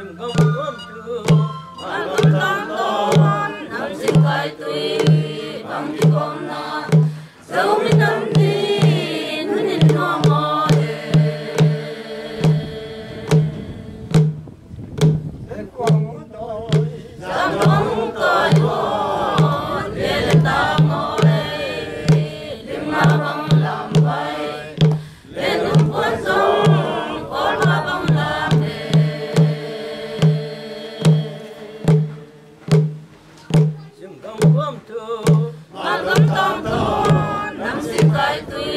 chim gấu gom chữ con con con con nam sinh cái tuy, bằng đi con rừng đông bơm thư mà gấm tông tô nắng xin tay tươi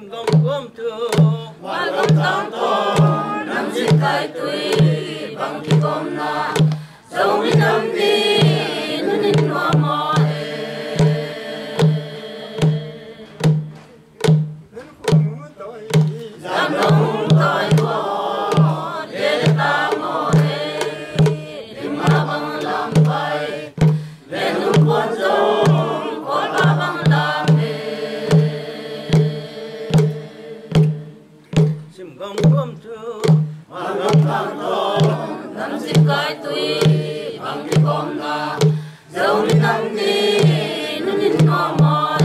Chim gom gom tu Ba gom tam tôn Nam cai tùy Bằng đi gom na Dẫu mi nam đi Nữ ninh hoa mò đề Giang đông tôi vô Để lên ta ngô lê Đêm ma bằng làm bay Lên Ba gom tam tôn dịp cái tuy Bằng đi gom na dấu mi nắng đi Nữ nhìn hoa mò